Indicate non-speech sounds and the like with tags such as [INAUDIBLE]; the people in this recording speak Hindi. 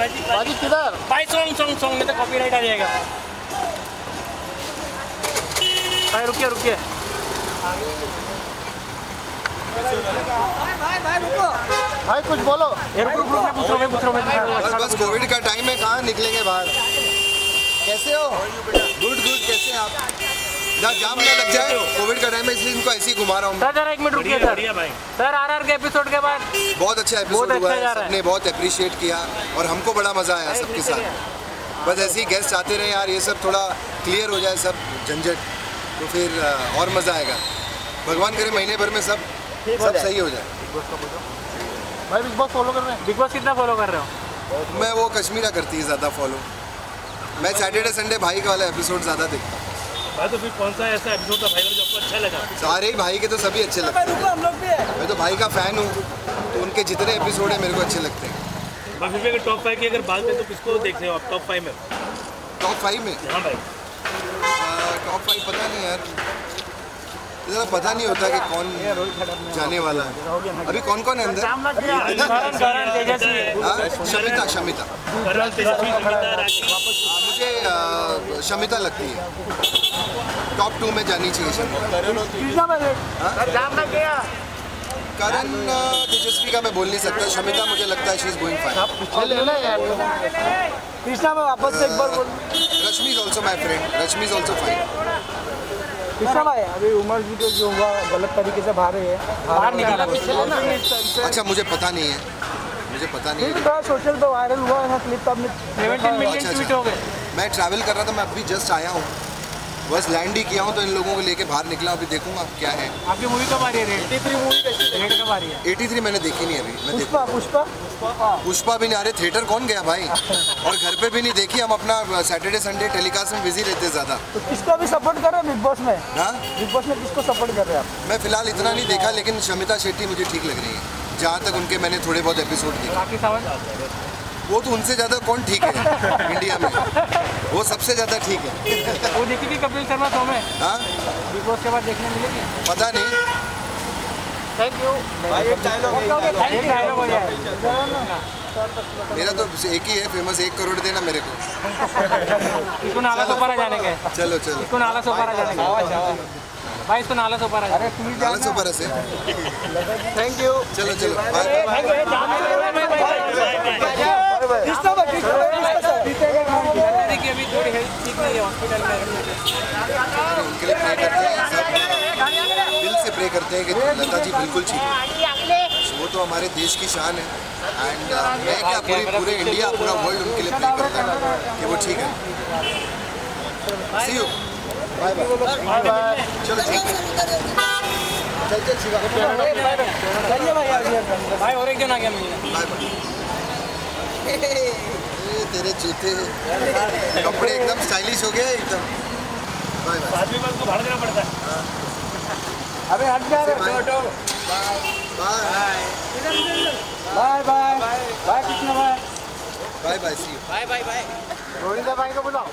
बाजी किधर? भाई सॉन्ग सॉन्ग सॉन्ग में तो कॉपीराइट आ जाएगा भाई रुकिए रुकिए। भाई कुछ बोलो। रुक मैं पूछ रहा मैं पूछ हूँ बस कोविड का टाइम है कहाँ निकलेंगे बाहर? कैसे हो? जहाँ जाम ना लग जाए। कोविड का टाइम है इसलिए इनको ऐसे ही घुमा रहा हूँ सर जरा एक मिनट रुकिए सर। सर आर आर के एपिसोड के बाद बहुत अच्छा बहुत एपिसोड हुआ अच्छा है सबने बहुत अप्रिशिएट किया और हमको बड़ा मज़ा आया सबके साथ। बस ऐसे ही गेस्ट आते रहे यार ये सब थोड़ा क्लियर हो जाए सब झंझट तो फिर और मज़ा आएगा। भगवान करे महीने भर में सब सब सही हो जाए। भाई बिग बॉस फॉलो कर रहे हैं? बिग बॉस कितना फॉलो कर रहे हो? मैं वो कश्मीरा करती है ज़्यादा फॉलो मैं सैटरडे संडे भाई का वाला एपिसोड ज़्यादा देखता हूँ। भाई तो फिर कौन सा ऐसा एपिसोड था भाई जो आपको अच्छा लगा? सारे ही भाई के तो सभी अच्छे लगते हैं। मैं तो भाई का फ़ैन हूँ तो उनके जितने एपिसोड है मेरे को अच्छे लगते हैं। भी अगर टॉप फाइव की अगर बात करें तो किसको देख रहे हो आप टॉप फाइव में? टॉप फाइव में? हाँ भाई। टॉप फाइव पता नहीं यार। पता नहीं होता कि कौन जाने वाला है। अभी कौन कौन है अंदर? करण करण तेजस्वी। हाँ? शमिता शमिता। हाँ, मुझे शमिता लगती है। टॉप टू में जानी चाहिए शमिता करण अ, तेजस्वी का मैं बोल नहीं सकता। शमिता मुझे लगता है she is going fine Krishna मैं वापस से एक बार बोल Rashmi is also my friend Rashmi is also fine Krishna भाई अभी उमर जी को जो हुआ गलत तरीके से बाहर है। बाहर निकाला पीछे लेना अच्छा मुझे पता नहीं है। मुझे पता नहीं है। सोशल पे वायरल हुआ है क्लिप तो आपने सेवेंटीन मिलियन ट्वीट। हो गए। मैं ट्रैवल कर रहा था मैं अभी जस्ट आया हूँ। बस लैंड ही किया हूँ तो इन लोगों को लेके बाहर निकला अभी देखूँगा क्या है। आपकी मूवी कब आ रही है रेड रेड कब आ रही है? 83 मैंने देखी नहीं अभी मैं पुष्पा पुष्पा? देख पुष्पा भी नहीं आ रहे थिएटर कौन गया भाई? [LAUGHS] और घर पे भी नहीं देखी हम अपना सैटरडे संडे टेलीकास्ट में बिज़ी रहते हैं ज़्यादा। तो किसको अभी सपोर्ट कर रहे हैं बिग बॉस में? हाँ? बिग बॉस में किसको सपोर्ट कर रहे हैं आप? मैं फ़िलहाल इतना नहीं देखा लेकिन शमिता शेट्टी मुझे ठीक लग रही है। जहाँ तक उनके मैंने थोड़े बहुत एपिसोड देखे। वो तो उनसे ज़्यादा कौन ठीक है इंडिया में? वो सबसे ज़्यादा ठीक है। वो देखी थी कपिल शर्मा शो में। हाँ? बिग बॉस के बाद देखने मिलेगी। पता नहीं। थैंक यू एक डायलॉग हो जाए। मेरा तो एक ही है फ़ेमस एक करोड़ देना मेरे को। इसको नाला सोपारा जाने का है चलो चलो। इसको नाला सोपारा जाने का है भाई इसको नाला सोपारा जाने का है। नाला सौ बरस है थैंक यू चलो चलो। बाय कृष्णा भाई कृष्णा भाई लता की अभी थोड़ी हेल्थ ठीक नहीं है हॉस्पिटल में उनके लिए। प्रे करते हैं दिल से प्रे करते हैं कि लता जी बिल्कुल ठीक है। वो तो हमारे देश की शान है। एंड मैं क्या पूरी पूरे इंडिया पूरा वर्ल्ड उनके लिए प्रे करता है कि वो ठीक है। सी यू बाय बाय चलो ठीक है। चल चल शिवा चलिए भाई भाई और एक जन आ गया मिलने। बाय बाय [LAUGHS] तेरे जूते कपड़े एकदम स्टाइलिश हो गए एकदम। Bye bye. आदमी को भाड़ देना पड़ता है। अबे हट जा रे bye bye. Bye bye. Bye bye bye bye bye bye bye रोहिंदा भाई को बुलाओ।